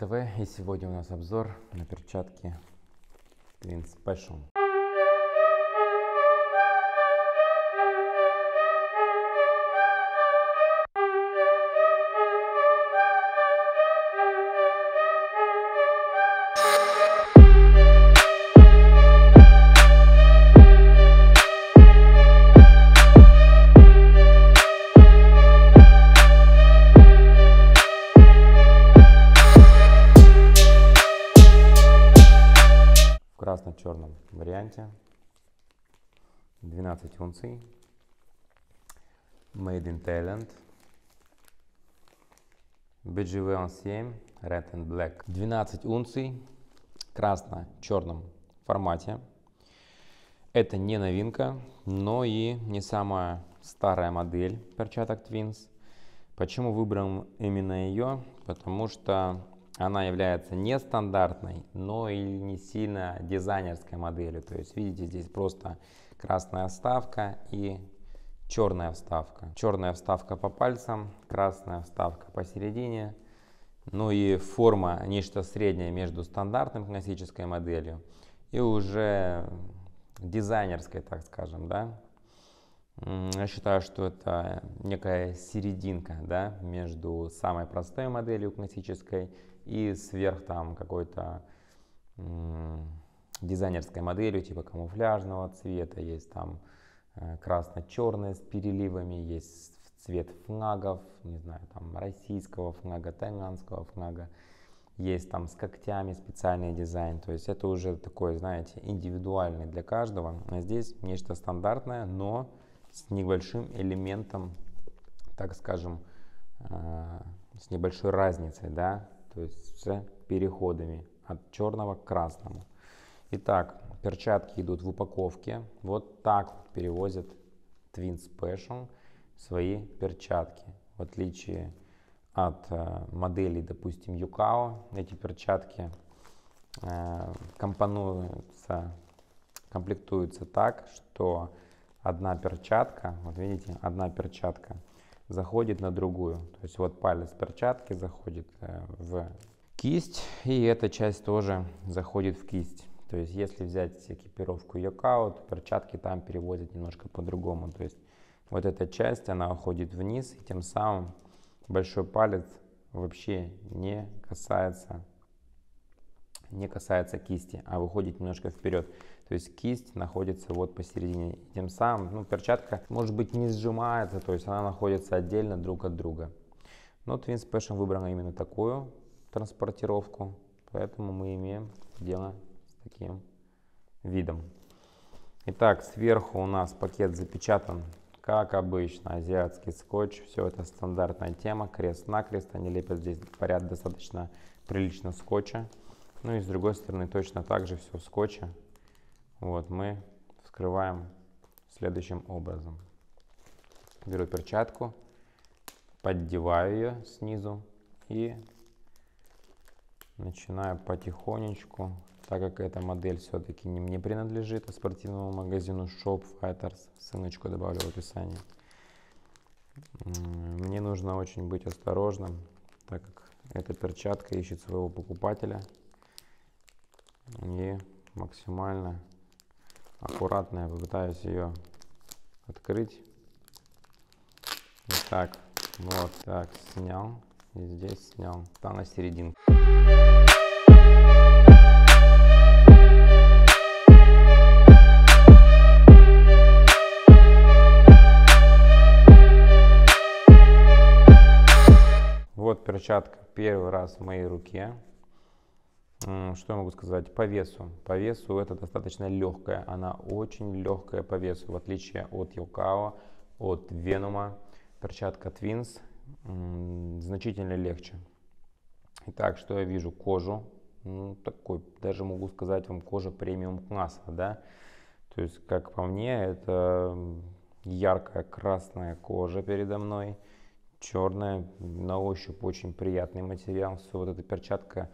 TV и сегодня у нас обзор на перчатки Twin Special. Варианте 12 унций. Made in Thailand. BGV 7 Red and Black. 12 унций красно-черном формате. Это не новинка, но и не самая старая модель перчаток Twins. Почему выбрал именно ее? Потому что она является нестандартной, но и не сильно дизайнерской моделью. То есть видите, здесь просто красная вставка и черная вставка. Черная вставка по пальцам, красная вставка посередине. Ну и форма нечто среднее между стандартной классической моделью и уже дизайнерской, так скажем, да. Я считаю, что это некая серединка, да, между самой простой моделью классической и сверх там какой-то дизайнерской моделью, типа камуфляжного цвета, есть там э, красно-черные с переливами, есть цвет флагов, не знаю, там российского флага, таиландского флага, есть там с когтями специальный дизайн, то есть это уже такой, знаете, индивидуальный для каждого. А здесь нечто стандартное, но с небольшим элементом, так скажем, э, с небольшой разницей, да, то есть с переходами от черного к красному. Итак, перчатки идут в упаковке. Вот так перевозят Twin Special свои перчатки. В отличие от э, моделей, допустим, Юкао, эти перчатки э, компонуются, комплектуются так, что одна перчатка, вот видите, одна перчатка заходит на другую. То есть вот палец перчатки заходит э, в кисть, и эта часть тоже заходит в кисть. То есть если взять экипировку Йокао, то перчатки там переводят немножко по-другому. То есть вот эта часть, она уходит вниз, и тем самым большой палец вообще не касается, не касается кисти, а выходит немножко вперед. То есть кисть находится вот посередине. Тем самым ну, перчатка, может быть, не сжимается, то есть она находится отдельно друг от друга. Но Twin Special выбрана именно такую транспортировку, поэтому мы имеем дело с таким видом. Итак, сверху у нас пакет запечатан, как обычно, азиатский скотч. Все это стандартная тема, крест-накрест. Они лепят здесь поряд достаточно прилично скотча. Ну и с другой стороны точно так же все скотча. Вот, мы вскрываем следующим образом. Беру перчатку, поддеваю ее снизу и начинаю потихонечку, так как эта модель все-таки не мне принадлежит, а спортивному магазину Shop Fighters, ссылочку добавлю в описании. Мне нужно очень быть осторожным, так как эта перчатка ищет своего покупателя. И максимально аккуратно я попытаюсь ее открыть. Вот так, вот так, снял. И здесь снял. Там на серединку. Вот перчатка первый раз в моей руке. Что я могу сказать? По весу. По весу это достаточно легкая. Она очень легкая по весу, в отличие от Йокао, от Венума. Перчатка Twins значительно легче. Итак, что я вижу? Кожу. Ну, такой, даже могу сказать вам, кожа премиум класса, да. То есть, как по мне, это яркая красная кожа передо мной. Черная, на ощупь очень приятный материал. Все, вот эта перчатка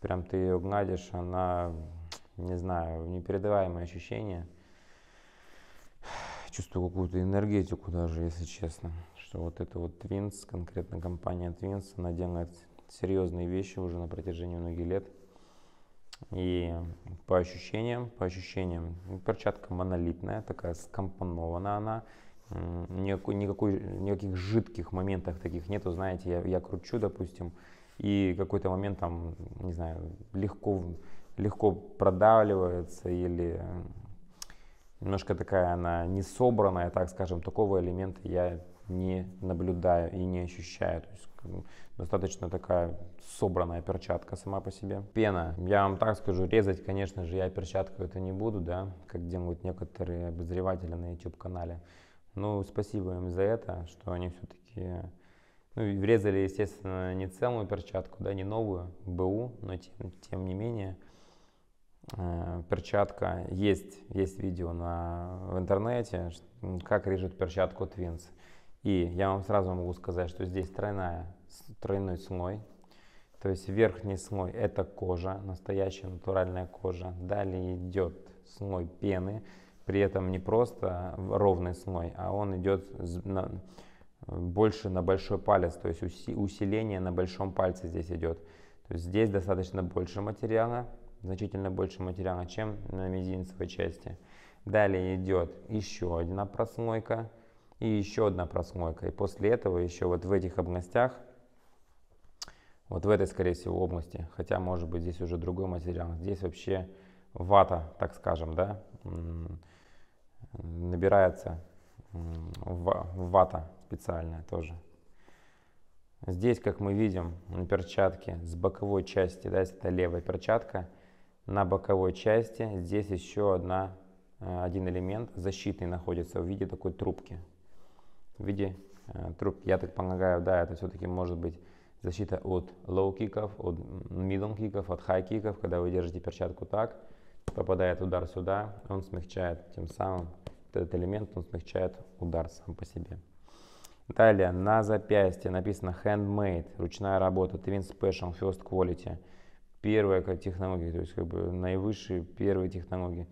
прям ты ее гладишь, она, не знаю, непередаваемое ощущение. Чувствую какую-то энергетику даже, если честно, что вот это вот Twins, конкретно компания Twins, она делает серьезные вещи уже на протяжении многих лет. И по ощущениям, по ощущениям, перчатка монолитная, такая скомпонована она, никакой, никакой, никаких жидких моментов таких нету, знаете, я, я кручу, допустим, и какой-то момент там, не знаю, легко, легко продавливается или немножко такая она не собранная, так скажем, такого элемента я не наблюдаю и не ощущаю. То есть достаточно такая собранная перчатка сама по себе. Пена. Я вам так скажу, резать, конечно же, я перчатку это не буду, да, как делают некоторые обозреватели на YouTube-канале. Ну, спасибо им за это, что они все-таки ну, врезали, естественно, не целую перчатку, да, не новую, БУ, но тем, тем не менее, э, перчатка, есть, есть видео на, в интернете, как режет перчатку Twins. И я вам сразу могу сказать, что здесь тройная, тройной слой. То есть верхний слой это кожа, настоящая натуральная кожа. Далее идет слой пены, при этом не просто ровный слой, а он идет на, больше на большой палец, то есть усиление на большом пальце здесь идет. То есть здесь достаточно больше материала, значительно больше материала, чем на мизинцевой части. Далее идет еще одна прослойка и еще одна прослойка. И после этого еще вот в этих областях, вот в этой, скорее всего, области, хотя может быть здесь уже другой материал, здесь вообще вата, так скажем, да, набирается вата специальная тоже. Здесь, как мы видим на перчатке с боковой части, да, это левая перчатка, на боковой части здесь еще одна, э, один элемент защитный находится в виде такой трубки в виде э, трубки. Я так полагаю, да, это все-таки может быть защита от low киков, от middle киков, от high киков, когда вы держите перчатку так, попадает удар сюда, он смягчает тем самым этот элемент, он смягчает удар сам по себе. Далее на запястье написано handmade, ручная работа, Twin Special First Quality. Первая как технология, то есть как бы наивысшие первые технологии.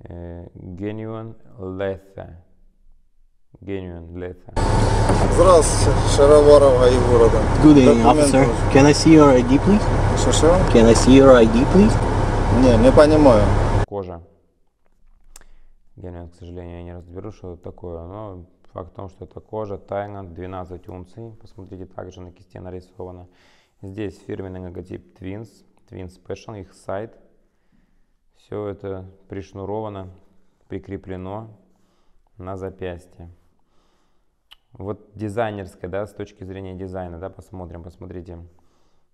Э, genuine Leather. Genuine Leather. Здравствуйте, Шароварова Егорода. Good evening, officer. Can I see your ID, please? Что-что? Can I see your ID, please? Не, не понимаю. Кожа. Genuine, к сожалению, я не разберу, что это такое, но факт в том, что это кожа Тайна 12 унций. Посмотрите, также на кисте нарисовано. Здесь фирменный логотип Twins, Twin Special, их сайт. Все это пришнуровано, прикреплено на запястье. Вот дизайнерская, да, с точки зрения дизайна, да, посмотрим, посмотрите.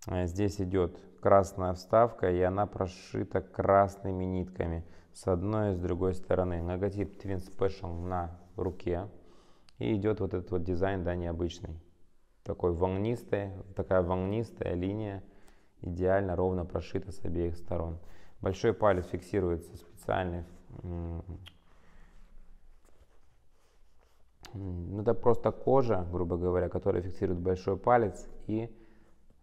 Э, здесь идет красная вставка, и она прошита красными нитками с одной и с другой стороны. Логотип Twin Special на руке. И идет вот этот вот дизайн, да, необычный. Такой волнистый, такая волнистая линия, идеально ровно прошита с обеих сторон. Большой палец фиксируется специальной Ну, это просто кожа, грубо говоря, которая фиксирует большой палец и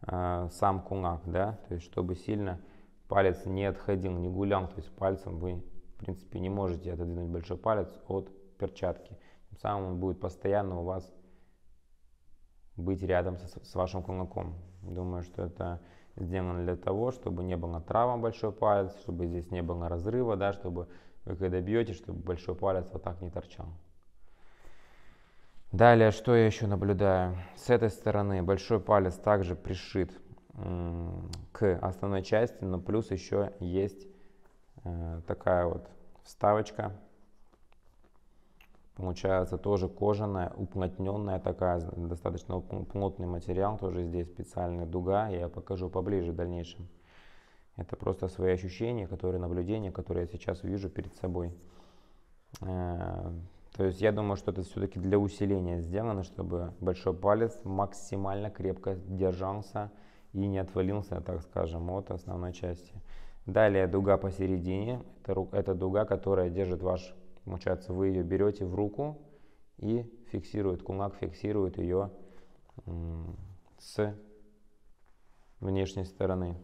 э, сам кунак, да, то есть чтобы сильно палец не отходил, не гулял, то есть пальцем вы, в принципе, не можете отодвинуть большой палец от перчатки. Самым он будет постоянно у вас быть рядом с, с вашим кулаком. Думаю, что это сделано для того, чтобы не было травм большой палец, чтобы здесь не было разрыва, да, чтобы вы когда бьете, чтобы большой палец вот так не торчал. Далее, что я еще наблюдаю? С этой стороны большой палец также пришит к основной части, но плюс еще есть э, такая вот вставочка. Получается тоже кожаная, уплотненная такая, достаточно плотный материал. Тоже здесь специальная дуга, я покажу поближе в дальнейшем. Это просто свои ощущения, которые наблюдения, которые я сейчас вижу перед собой. Э, то есть я думаю, что это все-таки для усиления сделано, чтобы большой палец максимально крепко держался и не отвалился, так скажем, от основной части. Далее дуга посередине. Это, это дуга, которая держит ваш, получается, вы ее берете в руку и фиксирует, кулак фиксирует ее с внешней стороны.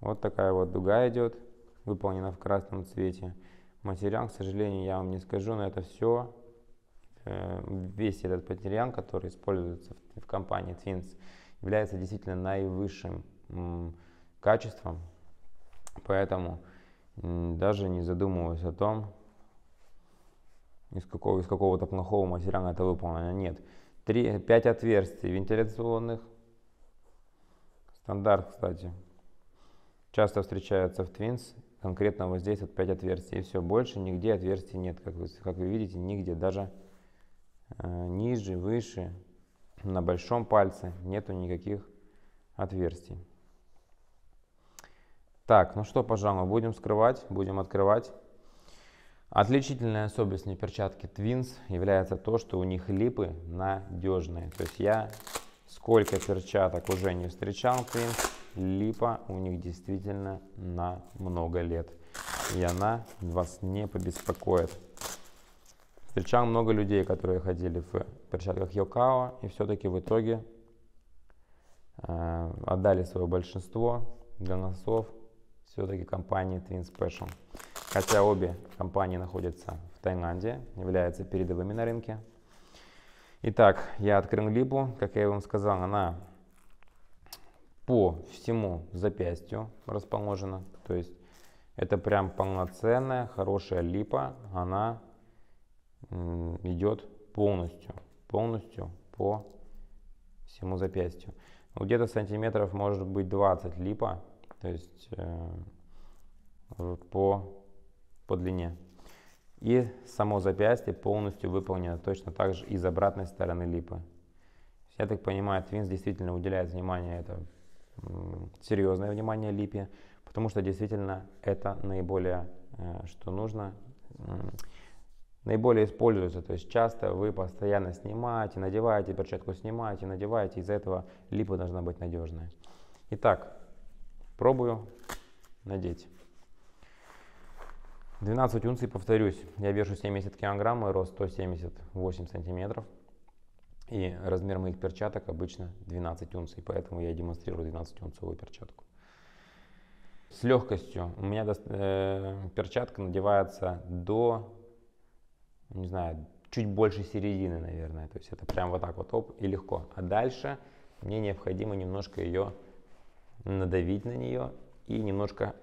Вот такая вот дуга идет, выполнена в красном цвете. Материал, к сожалению, я вам не скажу, но это все, э, весь этот материал, который используется в, компании Twins, является действительно наивысшим качеством, поэтому даже не задумываясь о том, из, какого, из какого-то плохого материала это выполнено. Нет. 3, 5 отверстий вентиляционных. Стандарт, кстати. Часто встречается в Twins. Конкретно вот здесь вот 5 отверстий. И все, больше нигде отверстий нет. Как вы, как вы видите, нигде. Даже э, ниже, выше, на большом пальце нету никаких отверстий. Так, ну что, пожалуй, будем скрывать, будем открывать. Отличительной особенностью перчатки Twins является то, что у них липы надежные. То есть я сколько перчаток уже не встречал Twins, липа у них действительно на много лет. И она вас не побеспокоит. Встречал много людей, которые ходили в перчатках Йокао и все-таки в итоге э, отдали свое большинство для носов все-таки компании Twin Special. Хотя обе компании находятся в Таиланде, являются передовыми на рынке. Итак, я открыл липу, как я вам сказал, она по всему запястью расположена. То есть это прям полноценная, хорошая липа. Она идет полностью, полностью по всему запястью. Где-то сантиметров может быть 20 липа, то есть э, по по длине. И само запястье полностью выполнено точно так же из обратной стороны липы. Я так понимаю, Twins действительно уделяет внимание, это серьезное внимание липе, потому что действительно это наиболее, э, что нужно, наиболее используется. То есть часто вы постоянно снимаете, надеваете перчатку, снимаете, надеваете, из-за этого липа должна быть надежная. Итак, пробую надеть. 12 унций, повторюсь, я вешу 70 килограмм, мой рост 178 сантиметров. И размер моих перчаток обычно 12 унций, поэтому я демонстрирую 12-унцовую перчатку. С легкостью у меня э, перчатка надевается до, не знаю, чуть больше середины, наверное. То есть это прям вот так вот оп и легко. А дальше мне необходимо немножко ее надавить на нее и немножко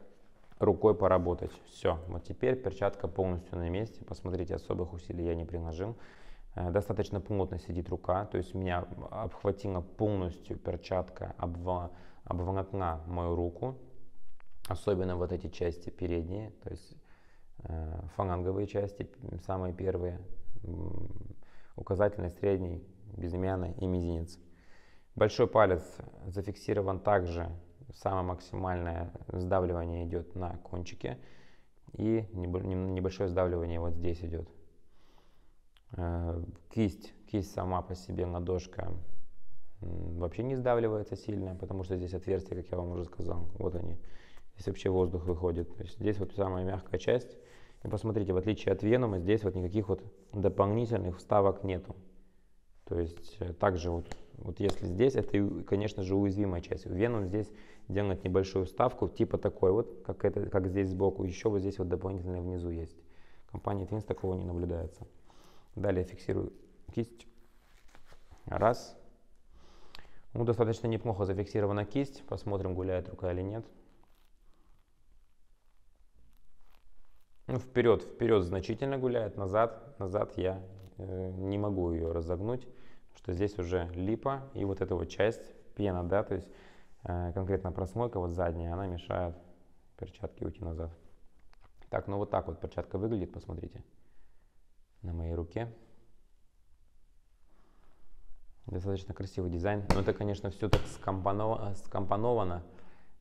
рукой поработать. Все, вот теперь перчатка полностью на месте. Посмотрите, особых усилий я не приложил. Э, достаточно плотно сидит рука, то есть меня обхватила полностью перчатка, обва, обволокла мою руку. Особенно вот эти части передние, то есть э, фаланговые части, самые первые, указательный, средний, безымянный и мизинец. Большой палец зафиксирован также самое максимальное сдавливание идет на кончике и небольшое сдавливание вот здесь идет. Э, кисть, кисть сама по себе, ладошка вообще не сдавливается сильно, потому что здесь отверстия, как я вам уже сказал, вот они. Здесь вообще воздух выходит. То есть здесь вот самая мягкая часть. И посмотрите, в отличие от венума, здесь вот никаких вот дополнительных вставок нету. То есть э, также вот, вот если здесь, это, конечно же, уязвимая часть. Веном здесь делать небольшую ставку, типа такой вот, как, это, как здесь сбоку. Еще вот здесь вот дополнительно внизу есть. Компания Twins такого не наблюдается. Далее фиксирую кисть. Раз. Ну, достаточно неплохо зафиксирована кисть. Посмотрим, гуляет рука или нет. Ну, вперед, вперед значительно гуляет, назад, назад я не могу ее разогнуть, что здесь уже липа и вот эта вот часть, пена, да, то есть э, конкретно просмойка вот задняя, она мешает перчатке уйти назад. Так, ну вот так вот перчатка выглядит, посмотрите, на моей руке. Достаточно красивый дизайн, но это, конечно, все так скомпоновано, скомпоновано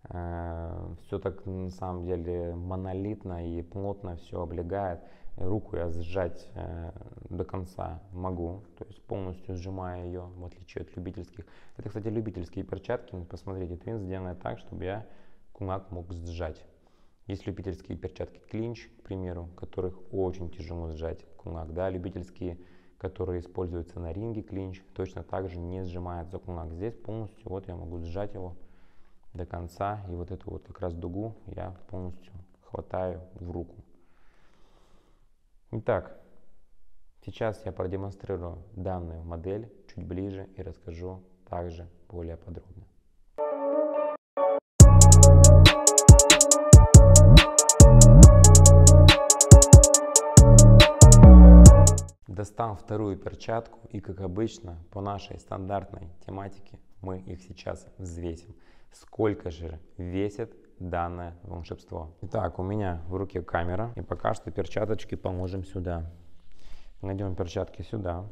э, все так на самом деле монолитно и плотно все облегает руку я сжать э, до конца могу, то есть полностью сжимая ее, в отличие от любительских. Это, кстати, любительские перчатки. Посмотрите, Twin сделаны так, чтобы я кулак мог сжать. Есть любительские перчатки клинч, к примеру, которых очень тяжело сжать кулак. Да, любительские, которые используются на ринге клинч, точно так же не сжимается кулак. Здесь полностью вот я могу сжать его до конца, и вот эту вот как раз дугу я полностью хватаю в руку. Итак, сейчас я продемонстрирую данную модель чуть ближе и расскажу также более подробно. Достал вторую перчатку и, как обычно, по нашей стандартной тематике, мы их сейчас взвесим. Сколько же весит данное волшебство? Итак, у меня в руке камера, и пока что перчаточки поможем сюда. Найдем перчатки сюда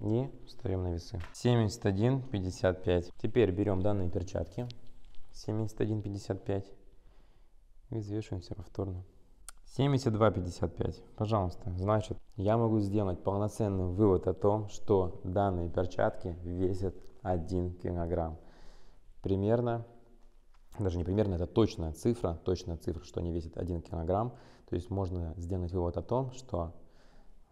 и ставим на весы. 71,55. Теперь берем данные перчатки. 71,55 и взвешиваем все повторно. 72,55. Пожалуйста. Значит, я могу сделать полноценный вывод о том, что данные перчатки весят 1 килограмм. Примерно, даже не примерно, это точная цифра, точная цифра, что они весят 1 килограмм. То есть можно сделать вывод о том, что,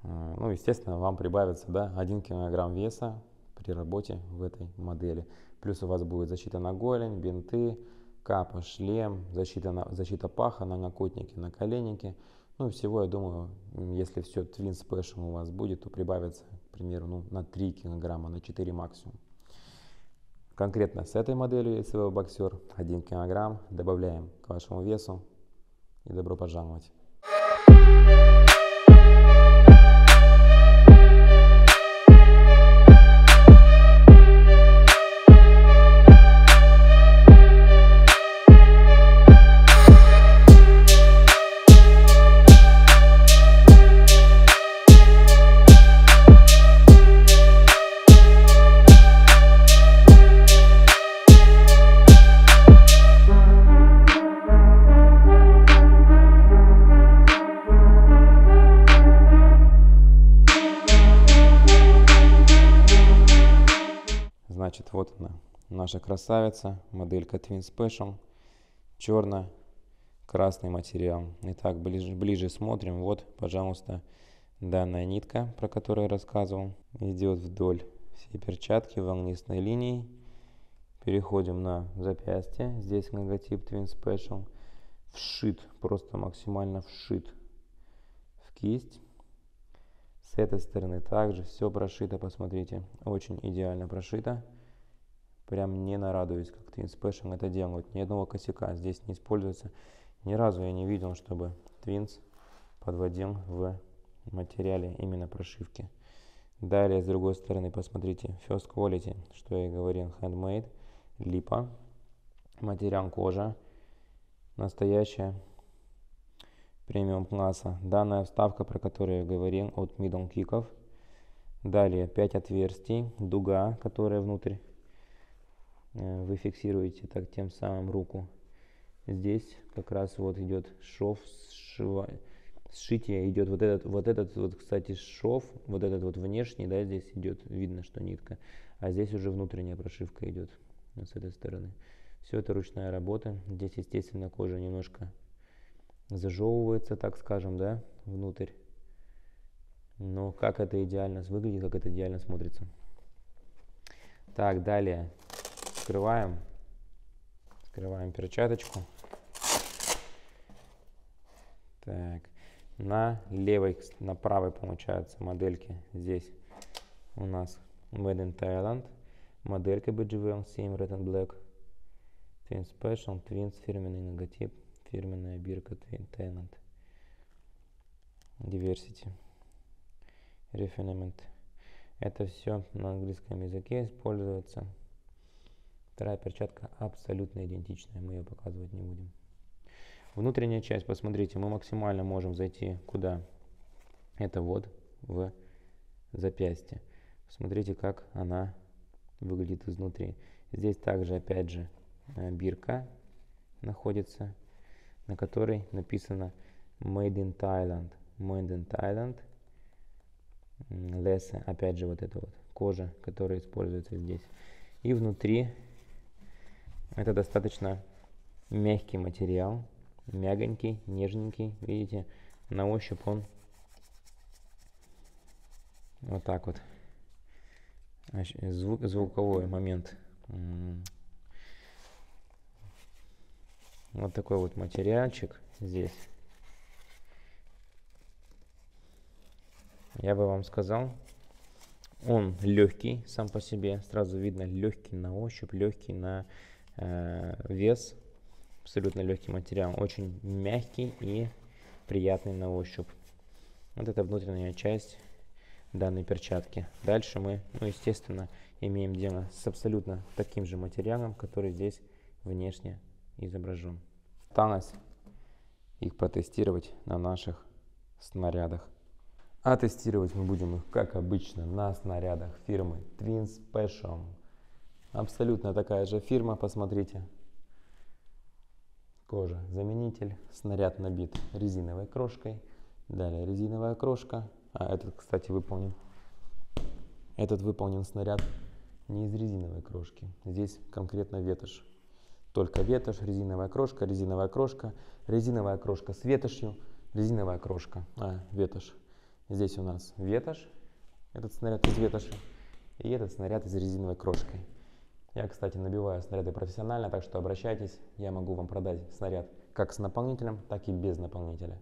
э, ну, естественно, вам прибавится да, 1 килограмм веса при работе в этой модели. Плюс у вас будет защита на голень, бинты, капа, шлем, защита, на, защита паха, на накотнике, на коленнике. Ну, всего, я думаю, если все Twin Special у вас будет, то прибавится, к примеру, ну, на 3 килограмма, на 4 максимум. Конкретно с этой моделью СВ боксер 1 килограмм добавляем к вашему весу и добро пожаловать. Наша красавица, моделька Twin Special, черно-красный материал. Итак, ближе, ближе смотрим. Вот, пожалуйста, данная нитка, про которую я рассказывал, идет вдоль всей перчатки волнистной линией. Переходим на запястье. Здесь логотип Twin Special. Вшит, просто максимально вшит в кисть. С этой стороны также все прошито, посмотрите, очень идеально прошито. Прям не нарадуюсь, как Twin Special это делают. Ни одного косяка здесь не используется. Ни разу я не видел, чтобы Twins подводил в материале именно прошивки. Далее, с другой стороны, посмотрите, First Quality, что я и говорил, Handmade, липа, материал кожа, настоящая, премиум класса. Данная вставка, про которую я говорил, от Middle Kickов. Далее 5 отверстий, дуга, которая внутрь вы фиксируете так тем самым руку. Здесь как раз вот идет шов, сшива, сшитие идет вот этот, вот этот вот, кстати, шов, вот этот вот внешний, да, здесь идет, видно, что нитка, а здесь уже внутренняя прошивка идет с этой стороны. Все это ручная работа. Здесь, естественно, кожа немножко зажевывается, так скажем, да, внутрь. Но как это идеально выглядит, как это идеально смотрится. Так, далее скрываем, скрываем перчаточку. Так, на левой, на правой получается модельке здесь у нас Made in Thailand. Моделька BGVM 7 Red and Black. Twin Special, Twins, фирменный логотип фирменная бирка Tenant Diversity Refinement это все на английском языке используется вторая перчатка абсолютно идентичная мы ее показывать не будем внутренняя часть посмотрите мы максимально можем зайти куда это вот в запястье смотрите как она выглядит изнутри здесь также опять же э, бирка находится на которой написано Made in Thailand. Made in Thailand. Леса, опять же вот эта вот кожа, которая используется здесь. И внутри это достаточно мягкий материал, мягонький, нежненький. Видите, на ощупь он вот так вот. Звук, звуковой момент вот такой вот материальчик здесь. Я бы вам сказал, Он легкий сам по себе, сразу видно легкий на ощупь, легкий на вес, абсолютно легкий материал, очень мягкий и приятный на ощупь. Вот это внутренняя часть данной перчатки. Дальше мы, ну естественно, имеем дело с абсолютно таким же материалом, который здесь внешне изображен. Осталось их протестировать на наших снарядах. А тестировать мы будем их, как обычно, на снарядах фирмы Twin Special. Абсолютно такая же фирма, посмотрите. Кожа, заменитель, снаряд набит резиновой крошкой. Далее резиновая крошка. А этот, кстати, выполнен. Этот выполнен снаряд не из резиновой крошки. Здесь конкретно ветошь. Только ветошь, резиновая крошка, резиновая крошка, резиновая крошка с ветошью, резиновая крошка, а, ветошь. Здесь у нас ветошь, этот снаряд из ветоши, и этот снаряд из резиновой крошкой. Я, кстати, набиваю снаряды профессионально, так что обращайтесь, я могу вам продать снаряд как с наполнителем, так и без наполнителя.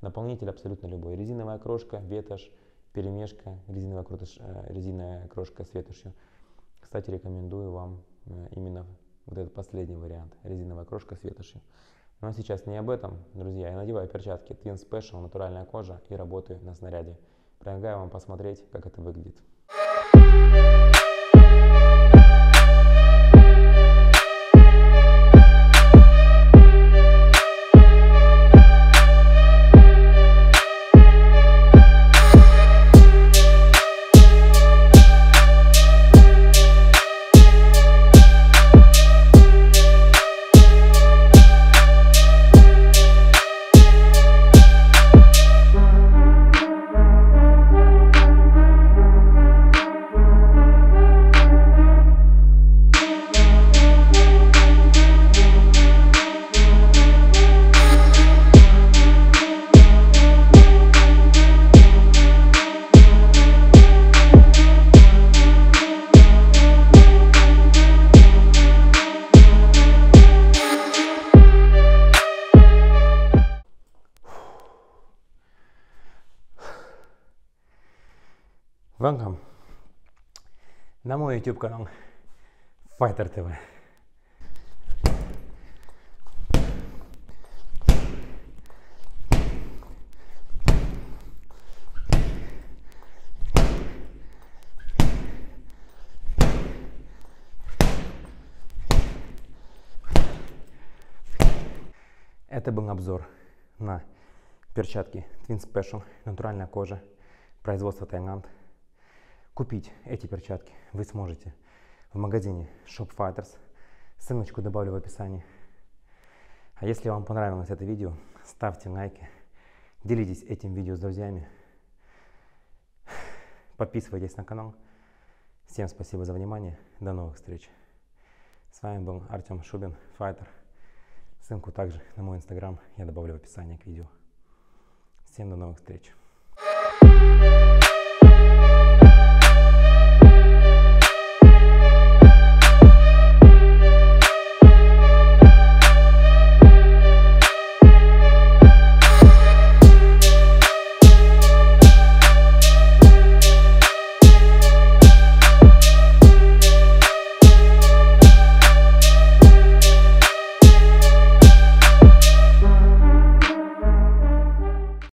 Наполнитель абсолютно любой. Резиновая крошка, ветошь, перемешка, резиновая, крутош, э, резиновая крошка с ветошью. Кстати, рекомендую вам э, именно вот этот последний вариант, резиновая крошка с ветошью. Но сейчас не об этом, друзья. Я надеваю перчатки Twin Special, натуральная кожа и работаю на снаряде. Предлагаю вам посмотреть, как это выглядит. Welcome на мой YouTube канал Fighter TV. Это был обзор на перчатки Twin Special, натуральная кожа, производство Таиланд. Купить эти перчатки вы сможете в магазине Shop Fighters. Ссылочку добавлю в описании. А если вам понравилось это видео, ставьте лайки, делитесь этим видео с друзьями, подписывайтесь на канал. Всем спасибо за внимание, до новых встреч. С вами был Артем Шубин, Файтер. Ссылку также на мой инстаграм я добавлю в описании к видео. Всем до новых встреч.